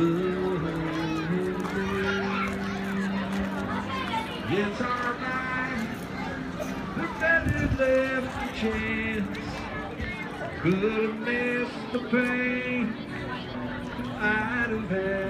It's our alright. If that is left a chance, could have missed the pain I'd have had.